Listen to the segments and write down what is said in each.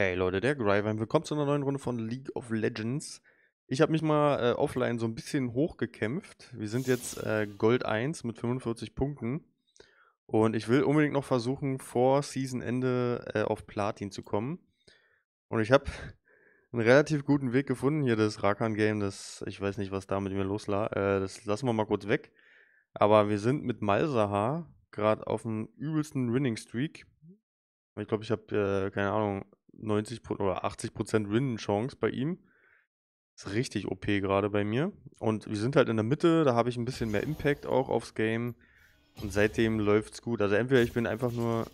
Hey Leute, der Gryvine. Willkommen zu einer neuen Runde von League of Legends. Ich habe mich mal äh, offline so ein bisschen hochgekämpft. Wir sind jetzt äh, Gold 1 mit 45 Punkten. Und ich will unbedingt noch versuchen, vor Seasonende äh, auf Platin zu kommen. Und ich habe einen relativ guten Weg gefunden hier, das Rakan-Game. Das, ich weiß nicht, was da mit mir los war. Äh, das lassen wir mal kurz weg. Aber wir sind mit Malzahar gerade auf dem übelsten Winning-Streak. Ich glaube, ich habe, äh, keine Ahnung, 90 oder 80 Prozent Win-Chance bei ihm. Ist richtig OP gerade bei mir. Und wir sind halt in der Mitte, da habe ich ein bisschen mehr Impact auch aufs Game. Und seitdem läuft es gut. Also entweder ich bin einfach nur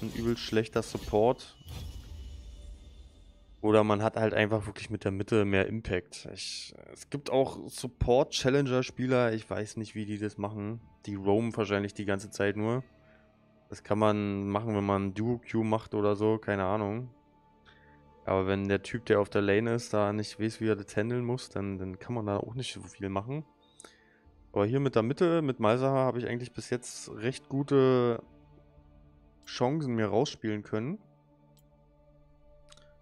ein übel schlechter Support. Oder man hat halt einfach wirklich mit der Mitte mehr Impact. Ich, es gibt auch Support-Challenger-Spieler, ich weiß nicht, wie die das machen. Die roamen wahrscheinlich die ganze Zeit nur. Das kann man machen, wenn man Duo-Q macht oder so, keine Ahnung. Aber wenn der Typ, der auf der Lane ist, da nicht weiß, wie er das handeln muss, dann, dann kann man da auch nicht so viel machen. Aber hier mit der Mitte, mit Malzahar, habe ich eigentlich bis jetzt recht gute Chancen mir rausspielen können.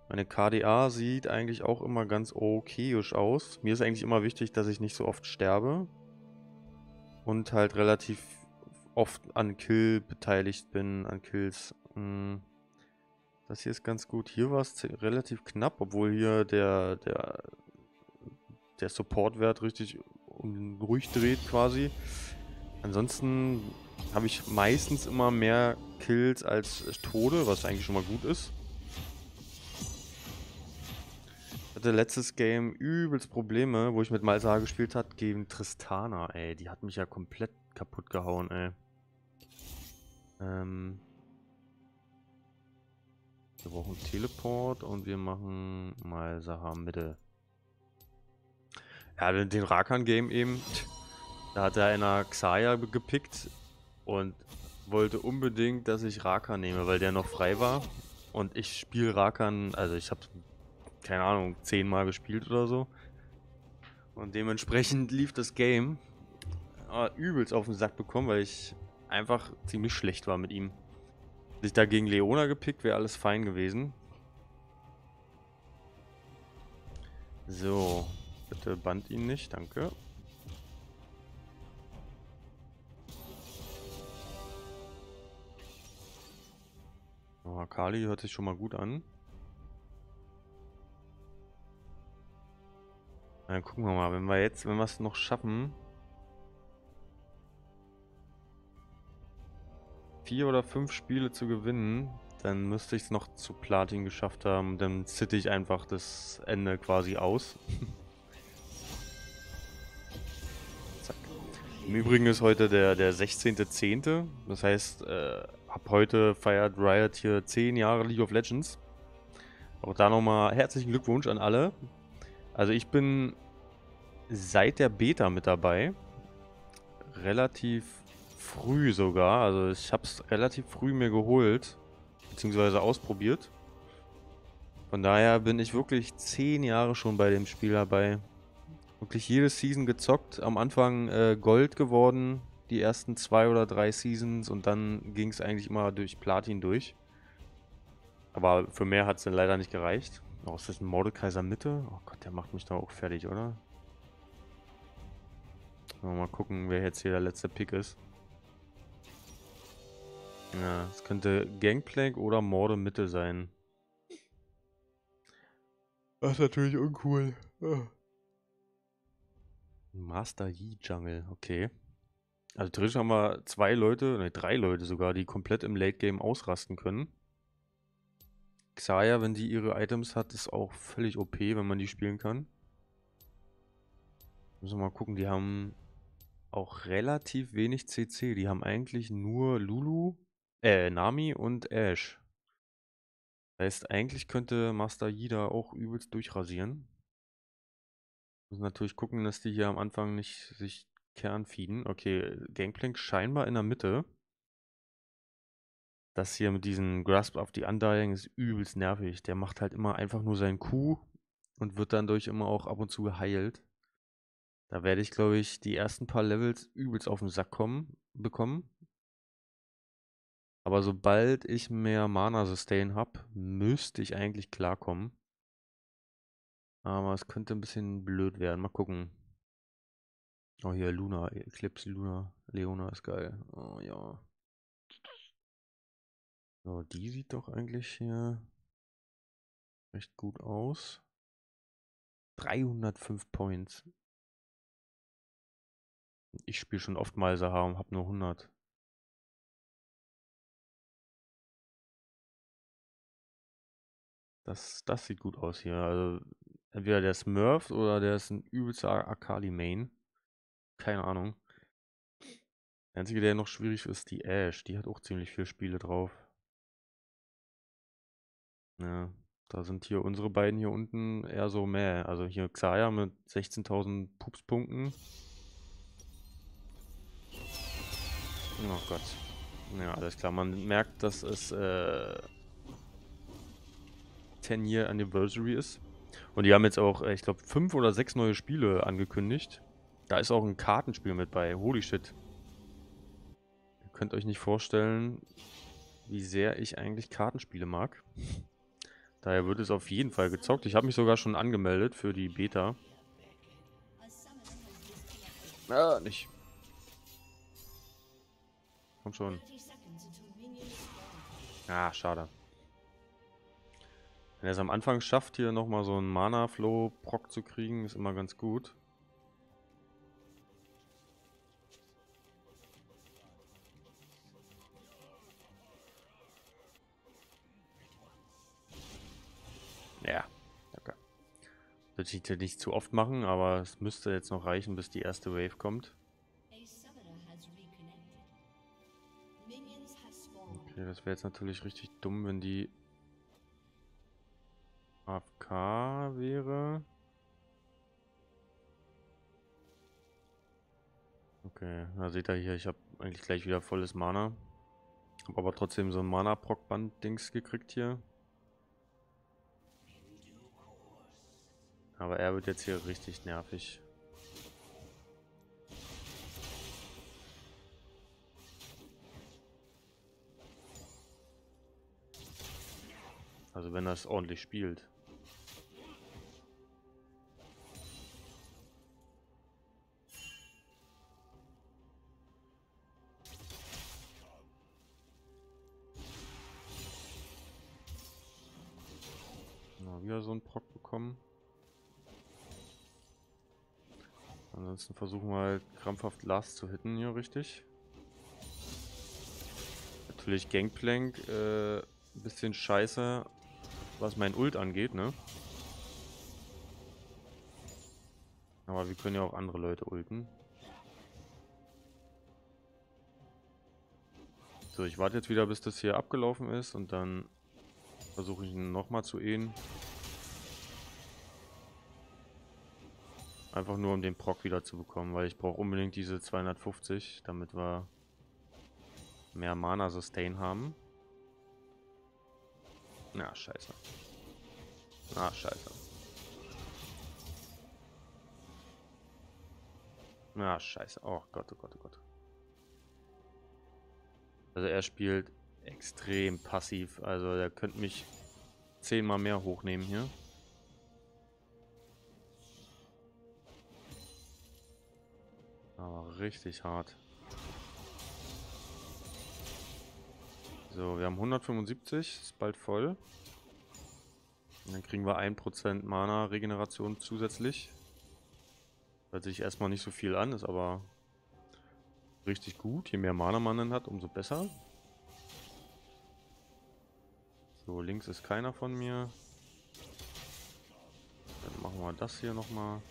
Meine KDA sieht eigentlich auch immer ganz okayisch aus. Mir ist eigentlich immer wichtig, dass ich nicht so oft sterbe. Und halt relativ oft an Kill beteiligt bin, an Kills. Hm. Das hier ist ganz gut. Hier war es relativ knapp, obwohl hier der, der, der Support-Wert richtig ruhig dreht quasi. Ansonsten habe ich meistens immer mehr Kills als Tode, was eigentlich schon mal gut ist. Ich hatte letztes Game übelst Probleme, wo ich mit Malzahar gespielt habe, gegen Tristana, ey. Die hat mich ja komplett kaputt gehauen, ey. Ähm, wir brauchen Teleport und wir machen mal Sache Mitte. Ja, den Rakan-Game eben, da hat er einer Xayah gepickt und wollte unbedingt, dass ich Rakan nehme, weil der noch frei war. Und ich spiele Rakan, also ich habe, keine Ahnung, zehnmal gespielt oder so. Und dementsprechend lief das Game äh, übelst auf den Sack bekommen, weil ich einfach ziemlich schlecht war mit ihm. Hätte ich dagegen Leona gepickt, wäre alles fein gewesen. So, bitte band ihn nicht, danke. Oh, Kali hört sich schon mal gut an. Dann gucken wir mal, wenn wir jetzt, wenn wir es noch schaffen, vier oder fünf Spiele zu gewinnen, dann müsste ich es noch zu Platin geschafft haben. Dann zitte ich einfach das Ende quasi aus. Zack. Im Übrigen ist heute der, der 16.10. Das heißt, äh, ab heute feiert Riot hier 10 Jahre League of Legends. Auch da nochmal herzlichen Glückwunsch an alle. Also ich bin seit der Beta mit dabei. Relativ früh sogar. Also ich habe es relativ früh mir geholt, beziehungsweise ausprobiert. Von daher bin ich wirklich zehn Jahre schon bei dem Spiel dabei. Wirklich jede Season gezockt. Am Anfang äh, Gold geworden, die ersten zwei oder drei Seasons und dann ging es eigentlich immer durch Platin durch. Aber für mehr hat es dann leider nicht gereicht. Oh, ist das ein Mordekaiser Mitte? Oh Gott, der macht mich da auch fertig, oder? Mal gucken, wer jetzt hier der letzte Pick ist. Ja, es könnte Gangplank oder Morde Mitte sein. Das ist natürlich uncool. Ah. Master Yi Jungle, okay. Also theoretisch haben wir zwei Leute, ne, drei Leute sogar, die komplett im Late Game ausrasten können. Xayah, wenn die ihre Items hat, ist auch völlig OP, wenn man die spielen kann. Müssen wir mal gucken, die haben auch relativ wenig CC. Die haben eigentlich nur Lulu, äh, Nami und Ash. Heißt, eigentlich könnte Master Yi da auch übelst durchrasieren. Müssen natürlich gucken, dass die hier am Anfang nicht sich kernfeeden. Okay, Gangplank scheinbar in der Mitte. Das hier mit diesem Grasp of the Undying ist übelst nervig. Der macht halt immer einfach nur seinen Q und wird dann durch immer auch ab und zu geheilt. Da werde ich, glaube ich, die ersten paar Levels übelst auf den Sack kommen, bekommen. Aber sobald ich mehr Mana-Sustain habe, müsste ich eigentlich klarkommen. Aber es könnte ein bisschen blöd werden. Mal gucken. Oh, hier Luna, Eclipse Luna, Leona ist geil. Oh ja. So, die sieht doch eigentlich hier recht gut aus. 305 Points. Ich spiele schon oft mal Sahara und habe nur 100. Das, das sieht gut aus hier. Also entweder der Smurf oder der ist ein übelster Akali-Main. Keine Ahnung. Der einzige, der noch schwierig ist, die Ash. Die hat auch ziemlich viele Spiele drauf. Ja, da sind hier unsere beiden hier unten eher so mehr. Also hier Xayah mit 16.000 Pupspunkten. Oh Gott. Ja, alles klar. Man merkt, dass es äh, 10 Year Anniversary ist. Und die haben jetzt auch, äh, ich glaube, fünf oder sechs neue Spiele angekündigt. Da ist auch ein Kartenspiel mit bei. Holy shit. Ihr könnt euch nicht vorstellen, wie sehr ich eigentlich Kartenspiele mag. Daher wird es auf jeden Fall gezockt. Ich habe mich sogar schon angemeldet für die Beta. Ah, nicht. Komm schon. Ah, schade. Wenn er es am Anfang schafft, hier nochmal so einen Mana-Flow-Proc zu kriegen, ist immer ganz gut. Ja, danke. Würde ich nicht zu oft machen, aber es müsste jetzt noch reichen, bis die erste Wave kommt. Okay, das wäre jetzt natürlich richtig dumm, wenn die AFK wäre. Okay, da seht ihr hier, ich habe eigentlich gleich wieder volles Mana. Habe aber trotzdem so ein Mana-Proc-Band-Dings gekriegt hier. Aber er wird jetzt hier richtig nervig. Also wenn er es ordentlich spielt. Ansonsten versuchen halt krampfhaft Last zu hitten hier richtig. Natürlich Gangplank, äh, bisschen scheiße, was mein Ult angeht, ne? Aber wir können ja auch andere Leute ulten. So, ich warte jetzt wieder, bis das hier abgelaufen ist und dann versuche ich ihn nochmal zu ehen. Einfach nur, um den Proc wieder zu bekommen, weil ich brauche unbedingt diese 250, damit wir mehr Mana-Sustain haben. Na, scheiße. Na, scheiße. Na, scheiße. Oh Gott, oh Gott, oh Gott. Also er spielt extrem passiv. Also er könnte mich zehnmal mehr hochnehmen hier. Aber richtig hart. So, wir haben 175, ist bald voll. Und dann kriegen wir 1% Mana-Regeneration zusätzlich. Hört sich erstmal nicht so viel an, ist aber richtig gut. Je mehr Mana man dann hat, umso besser. So, links ist keiner von mir. Dann machen wir das hier nochmal.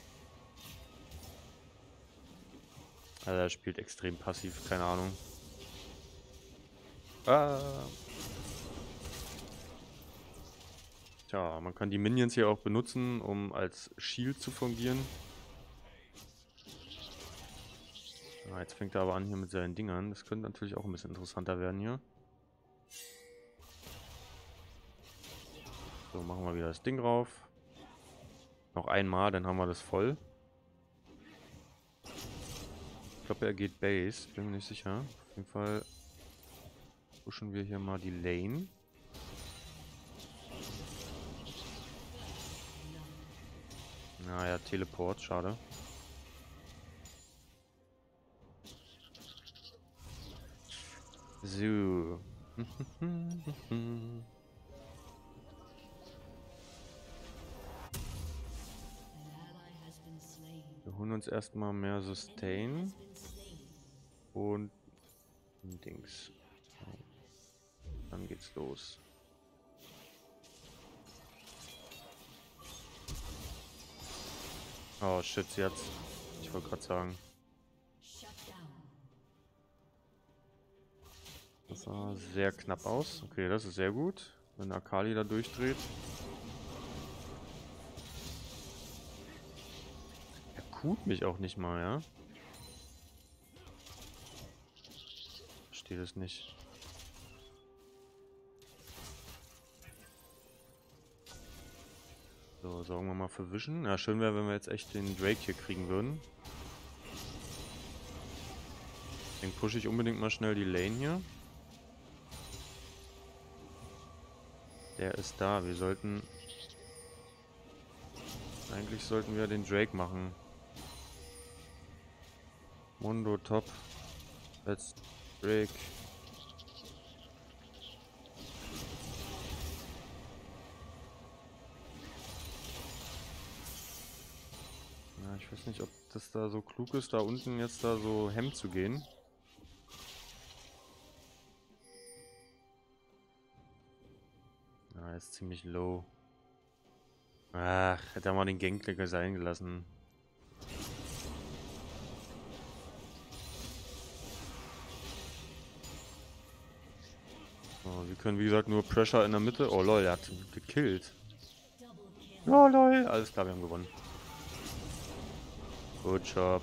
Also er spielt extrem passiv, keine Ahnung. Ah. Tja, man kann die Minions hier auch benutzen, um als Shield zu fungieren. Ah, jetzt fängt er aber an hier mit seinen Dingern. Das könnte natürlich auch ein bisschen interessanter werden hier. So, machen wir wieder das Ding drauf. Noch einmal, dann haben wir das voll glaube, er geht Base. Bin mir nicht sicher. Auf jeden Fall pushen wir hier mal die Lane. Naja, Teleport, schade. So. Wir holen uns erstmal mehr Sustain. Und Dings. Dann geht's los. Oh shit, jetzt. Ich wollte gerade sagen. Das sah sehr knapp aus. Okay, das ist sehr gut. Wenn Akali da durchdreht. Er kut mich auch nicht mal, ja? Verstehe das nicht. So, sorgen wir mal für Vision. Ja, schön wäre, wenn wir jetzt echt den Drake hier kriegen würden. Deswegen pushe ich unbedingt mal schnell die Lane hier. Der ist da. Wir sollten... Eigentlich sollten wir den Drake machen. Mundo top. Let's Drake. Ja, ich weiß nicht, ob das da so klug ist, da unten jetzt da so Hemd zu gehen. ist ziemlich low. Ach, hätte er mal den Gangklicker sein gelassen. So, wir können wie gesagt nur Pressure in der Mitte. Oh lol, er hat gekillt. Oh lol, alles klar, wir haben gewonnen. Good job.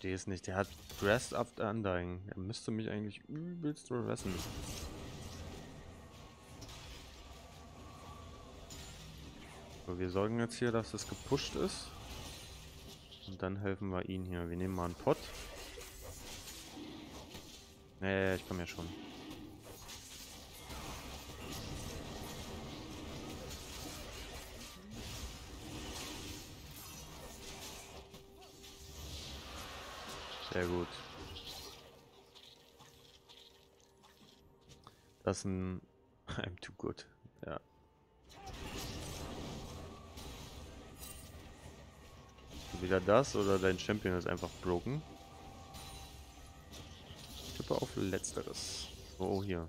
verstehe es nicht. Der hat Dressed Up Undying. Er müsste mich eigentlich übelst revessen. So, wir sorgen jetzt hier, dass es gepusht ist. Und dann helfen wir ihnen hier. Wir nehmen mal einen Pot. Nee, ich komme ja schon. Sehr gut. Das ist ein... I'm too good. Ja. Wieder das oder dein Champion ist einfach broken? Ich tippe auf letzteres. Oh, hier.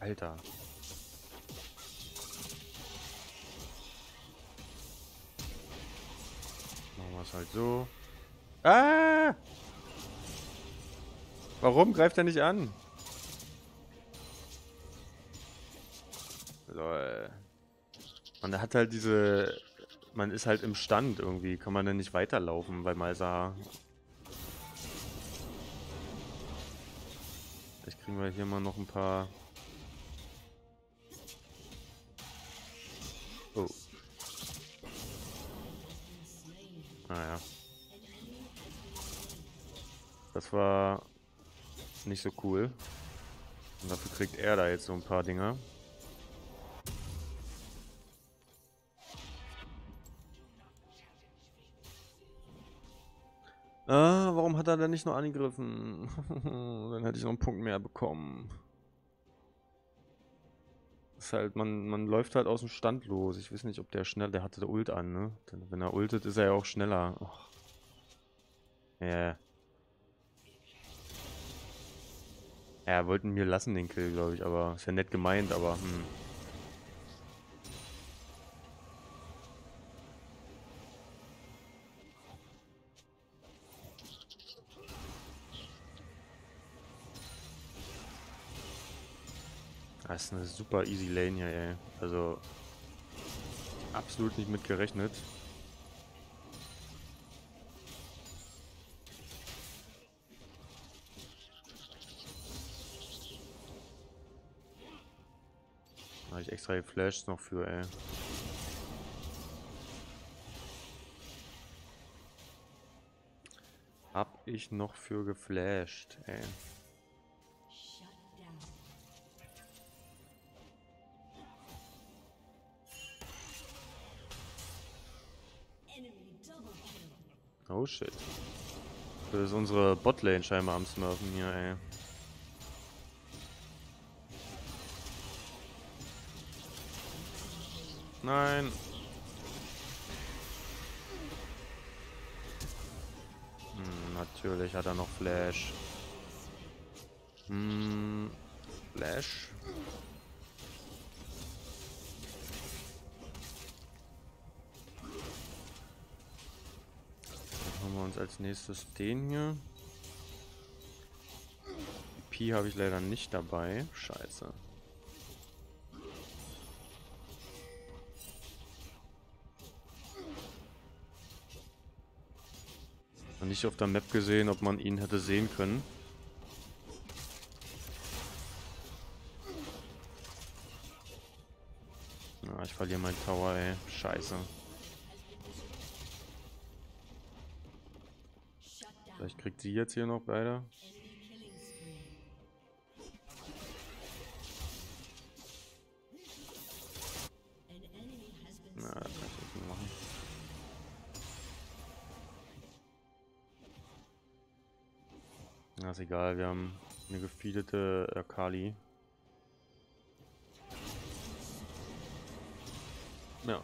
Alter. Machen wir es halt so. Ah! Warum greift er nicht an? Lol. Man hat halt diese... Man ist halt im Stand irgendwie. Kann man dann nicht weiterlaufen, weil Malsa... Vielleicht kriegen wir hier mal noch ein paar Oh. Naja. Ah, das war nicht so cool. Und dafür kriegt er da jetzt so ein paar Dinger. Ah, warum hat er denn nicht nur angegriffen? Dann hätte ich noch einen Punkt mehr bekommen ist halt, man, man läuft halt aus dem Stand los. Ich weiß nicht, ob der schnell, der hatte der Ult an, ne? Wenn er ultet, ist er ja auch schneller. Ja. Yeah. Ja, wollten mir lassen den Kill, glaube ich, aber ist ja nett gemeint, aber hm. Das ist eine super easy Lane hier, ey. Also, absolut nicht mit gerechnet. Extra die Flash noch für, ey. Hab ich noch für geflasht, ey. Oh shit. Das ist unsere Botlane scheinbar am Smurfen hier, ey. Nein. Hm, natürlich hat er noch Flash. Hm, Flash. Dann haben wir uns als nächstes den hier. Die Pi habe ich leider nicht dabei. Scheiße. Nicht auf der Map gesehen, ob man ihn hätte sehen können. Ja, ich verliere meinen Tower, ey. Scheiße. Vielleicht kriegt sie jetzt hier noch beide. Na, ist egal, wir haben eine gefeedete äh, Kali. Ja.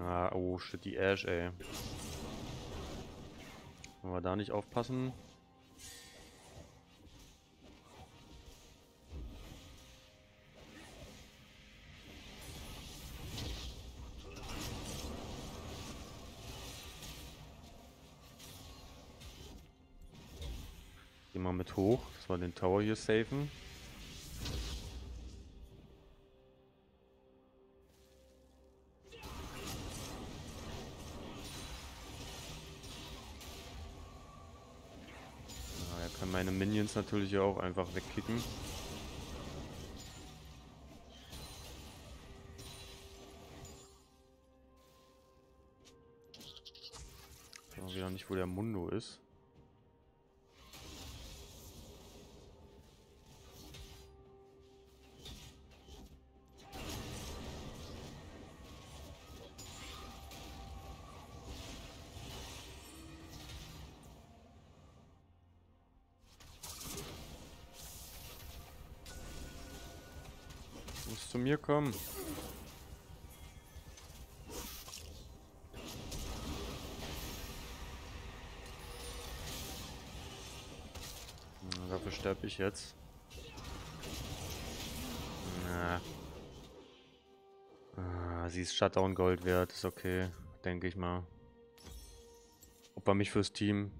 Ah, oh shit, die Ash, ey. Wenn wir da nicht aufpassen. Mit hoch, dass wir den Tower hier safen. Ja, er kann meine Minions natürlich auch einfach wegkicken. Ich weiß wieder nicht, wo der Mundo ist. Mir kommen. Dafür sterbe ich jetzt. Na. Ah, sie ist Shutdown Gold wert, ist okay, denke ich mal. Opfer mich fürs Team.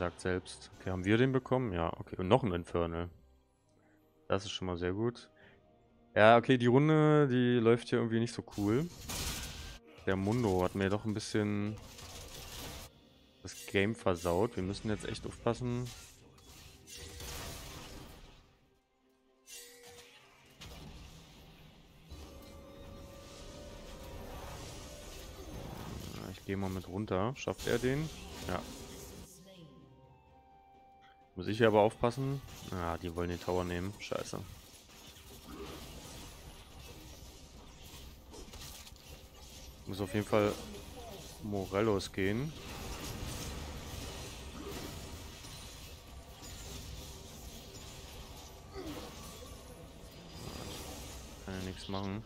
Sagt selbst. Okay, haben wir den bekommen? Ja, okay. Und noch ein Infernal. Das ist schon mal sehr gut. Ja, okay, die Runde, die läuft hier irgendwie nicht so cool. Der Mundo hat mir doch ein bisschen das Game versaut. Wir müssen jetzt echt aufpassen. Ich gehe mal mit runter. Schafft er den? Ja, muss ich hier aber aufpassen? Ah, die wollen den Tower nehmen. Scheiße. Muss auf jeden Fall Morellos gehen. Kann ja nichts machen.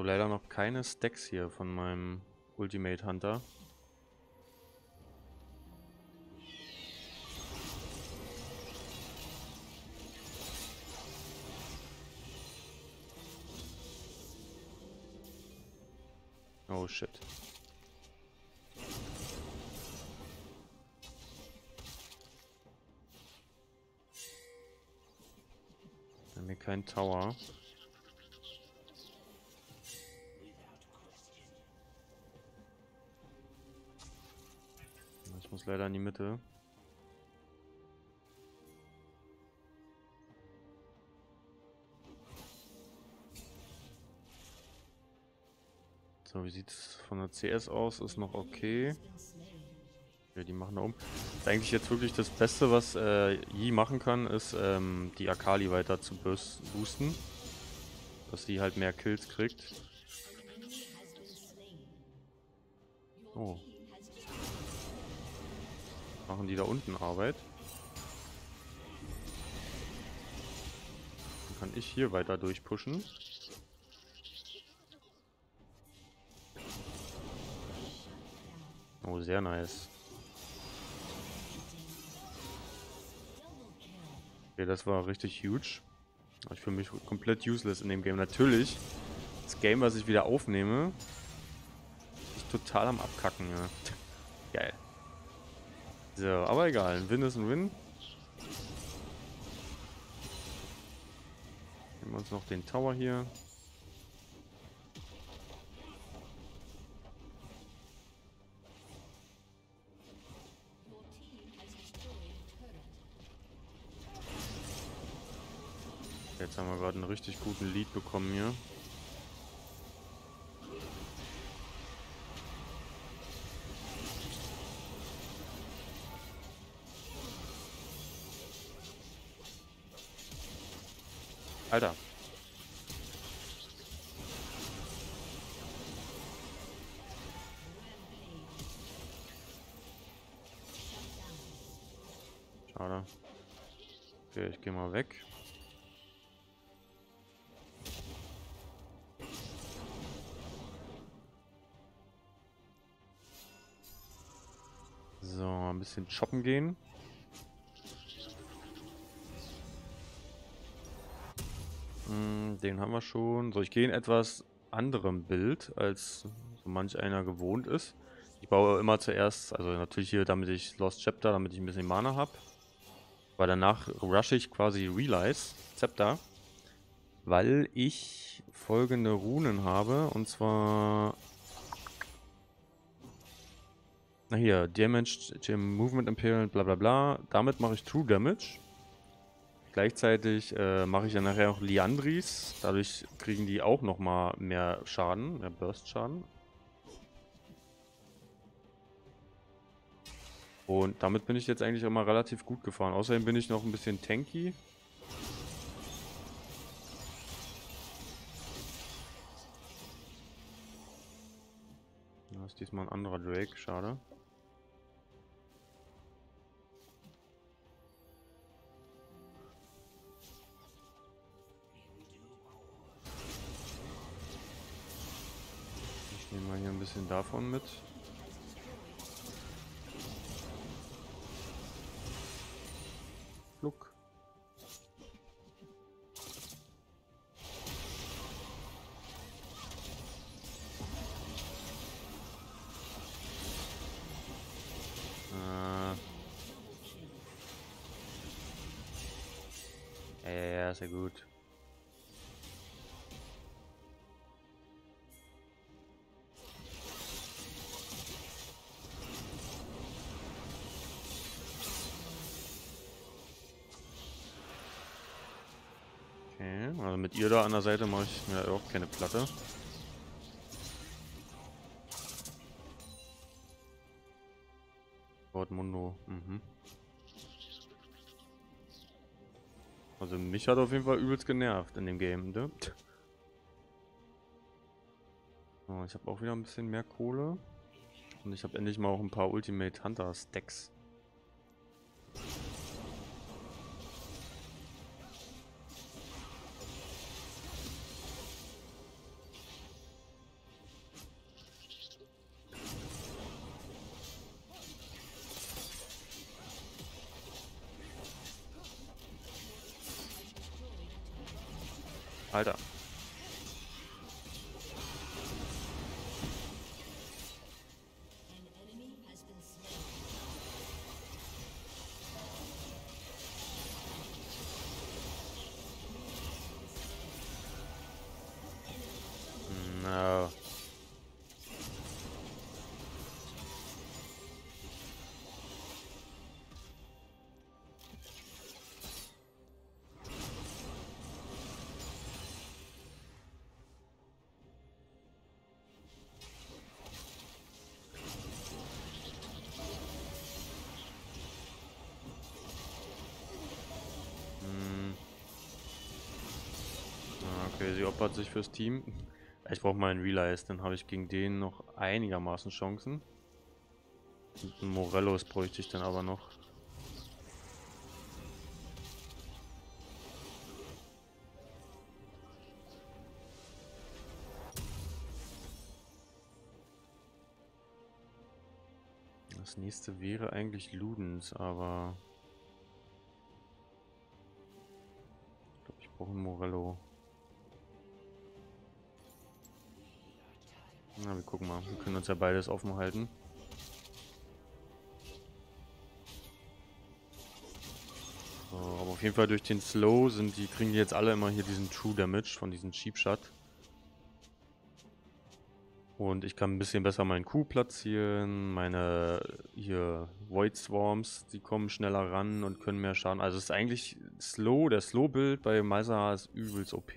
So, leider noch keine Stacks hier von meinem Ultimate Hunter. Oh shit. Dann mir kein Tower. Muss leider in die Mitte. So, wie sieht es von der CS aus? Ist noch okay. Ja, die machen da um. Eigentlich jetzt wirklich das Beste, was äh, Yi machen kann, ist ähm, die Akali weiter zu boosten. Dass sie halt mehr Kills kriegt. Oh. Machen die da unten Arbeit. Dann kann ich hier weiter durchpushen. Oh, sehr nice. Okay, das war richtig huge. Ich fühle mich komplett useless in dem Game. Natürlich, das Game, was ich wieder aufnehme, ist total am Abkacken. Ja. Geil. So, aber egal. Ein Win ist ein Win. Nehmen wir uns noch den Tower hier. Jetzt haben wir gerade einen richtig guten Lead bekommen hier. So, ein bisschen shoppen gehen. Hm, den haben wir schon. So, ich gehe in etwas anderem Bild, als so manch einer gewohnt ist. Ich baue immer zuerst, also natürlich hier, damit ich Lost Chapter, damit ich ein bisschen Mana habe. Weil danach rushe ich quasi Realize, Zepter. Weil ich folgende Runen habe, und zwar na hier, Damage, Movement Imperial, bla bla bla. Damit mache ich True Damage. Gleichzeitig äh, mache ich ja nachher auch Liandris. Dadurch kriegen die auch nochmal mehr Schaden, mehr Burst-Schaden. Und damit bin ich jetzt eigentlich immer relativ gut gefahren. Außerdem bin ich noch ein bisschen tanky. Das ist diesmal ein anderer Drake, schade. Nehmen wir hier ein bisschen davon mit. Look. Äh. Ja, ja, sehr gut. Mit ihr da an der Seite mache ich mir auch keine Platte. Mundo, mhm. Also mich hat auf jeden Fall übelst genervt in dem Game, ne? So, ich habe auch wieder ein bisschen mehr Kohle. Und ich habe endlich mal auch ein paar Ultimate Hunter Stacks. Alter. Geopfert sich fürs Team. Ich brauche mal einen Realize, dann habe ich gegen den noch einigermaßen Chancen. Und einen Morellos bräuchte ich dann aber noch. Das nächste wäre eigentlich Ludens, aber... Ich glaube, ich brauche einen Morello. Na, wir gucken mal. Wir können uns ja beides offen halten. So, aber auf jeden Fall durch den Slow sind die, kriegen die jetzt alle immer hier diesen True Damage von diesem Cheap Shot. Und ich kann ein bisschen besser meinen Q platzieren. Meine hier Void Swarms, die kommen schneller ran und können mehr Schaden. Also es ist eigentlich Slow, der Slow-Bild bei Malzahar ist übelst OP.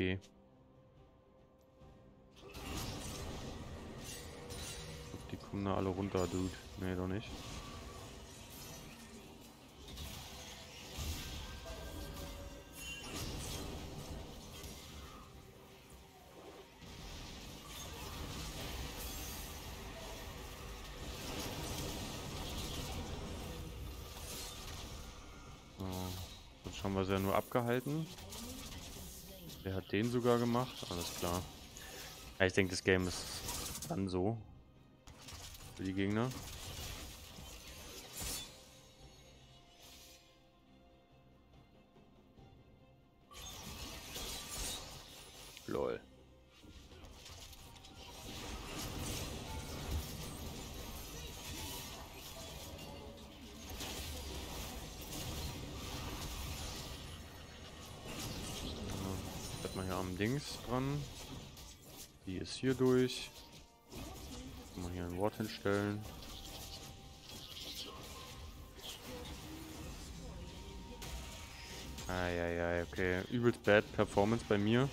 kommen da alle runter, Dude. Nee, doch nicht. haben wir sie ja nur abgehalten. Der hat den sogar gemacht. Alles klar. Ja, ich denke, das Game ist dann so. Für die Gegner. Lol. am Dings dran. Die ist hier durch. Wort hinstellen. Eieiei, okay. Übelst bad Performance bei mir.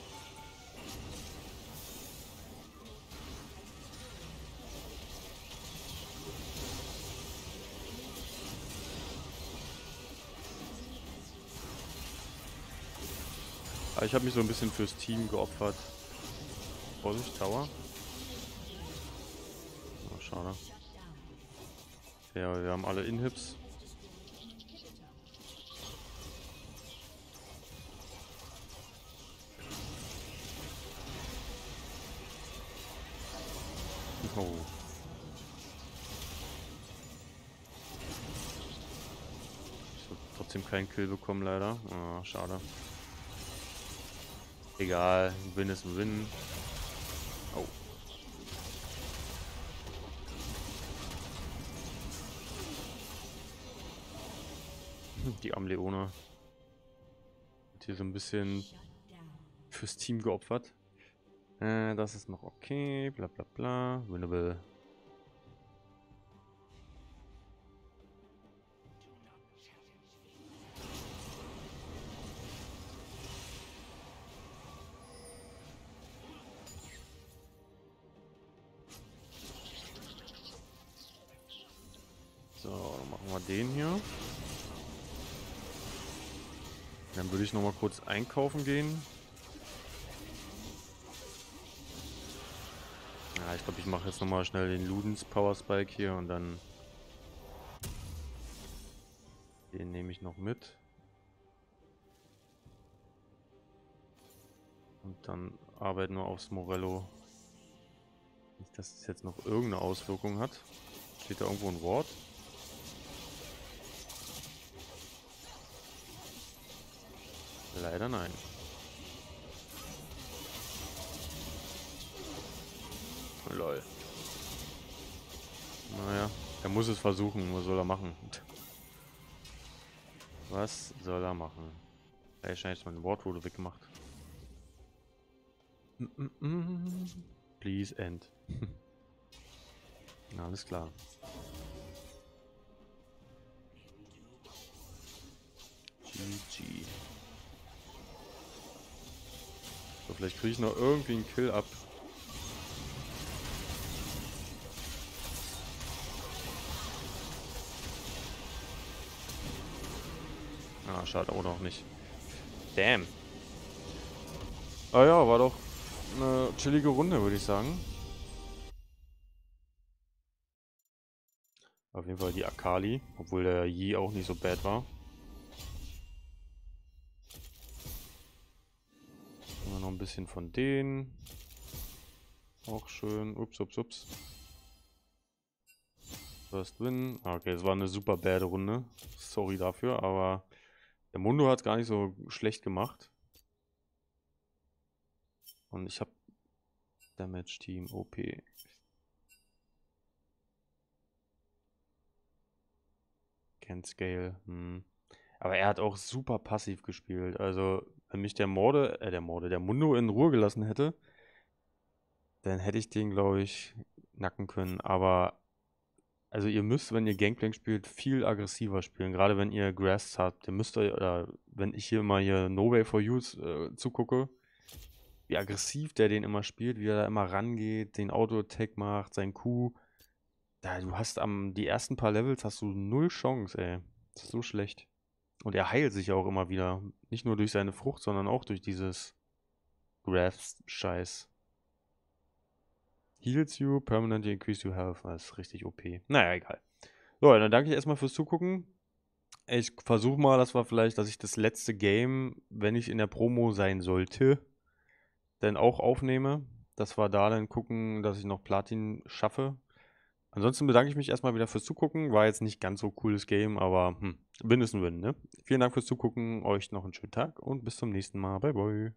ich habe mich so ein bisschen fürs Team geopfert. Vorsicht, Tower. Oh, schade. Ja, wir haben alle Inhibs. Oh. Ich habe trotzdem keinen Kill bekommen, leider. Oh, schade. Egal, Win ist ein Win. Hier so ein bisschen fürs Team geopfert. Äh, das ist noch okay, bla bla bla. Winnable. Dann würde ich noch mal kurz einkaufen gehen. Ja, ich glaube, ich mache jetzt noch mal schnell den Ludens Power Spike hier und dann den nehme ich noch mit. Und dann arbeiten wir aufs Morello. Nicht, dass es jetzt noch irgendeine Auswirkung hat. Steht da irgendwo ein Wort? Leider nein. Lol. Naja, er muss es versuchen. Was soll er machen? Was soll er machen? Er hat jetzt mein Wort wurde weggemacht. Please end. Na, alles klar. GG. Vielleicht kriege ich noch irgendwie einen Kill ab. Ah, schade, auch noch nicht. Damn. Ah ja, war doch eine chillige Runde, würde ich sagen. Auf jeden Fall die Akali, obwohl der Yi auch nicht so bad war. Bisschen von denen. Auch schön. Ups, ups, ups. First Win. Ah, okay, es war eine super bad Runde. Sorry dafür, aber der Mundo hat es gar nicht so schlecht gemacht. Und ich habe Damage Team OP. Can't Scale. Hm. Aber er hat auch super passiv gespielt. Also, wenn mich der Morde, äh, der Morde, der Mundo in Ruhe gelassen hätte, dann hätte ich den, glaube ich, nacken können. Aber, also ihr müsst, wenn ihr Gangplank spielt, viel aggressiver spielen. Gerade wenn ihr Grass habt. Ihr müsst, oder wenn ich hier mal hier No Way for You äh, zugucke, wie aggressiv der den immer spielt, wie er da immer rangeht, den Auto-Attack macht, sein Q. Da, du hast am, die ersten paar Levels hast du null Chance, ey. Das ist so schlecht. Und er heilt sich auch immer wieder. Nicht nur durch seine Frucht, sondern auch durch dieses Grass-Scheiß. Heals you, permanently increase your health. Das ist richtig OP. Naja, egal. So, dann danke ich erstmal fürs Zugucken. Ich versuche mal, dass wir vielleicht, dass ich das letzte Game, wenn ich in der Promo sein sollte, dann auch aufnehme. Dass wir da dann gucken, dass ich noch Platin schaffe. Ansonsten bedanke ich mich erstmal wieder fürs Zugucken. War jetzt nicht ganz so cooles Game, aber hm, Win ist ein Win, ne? Vielen Dank fürs Zugucken, euch noch einen schönen Tag und bis zum nächsten Mal. Bye, bye.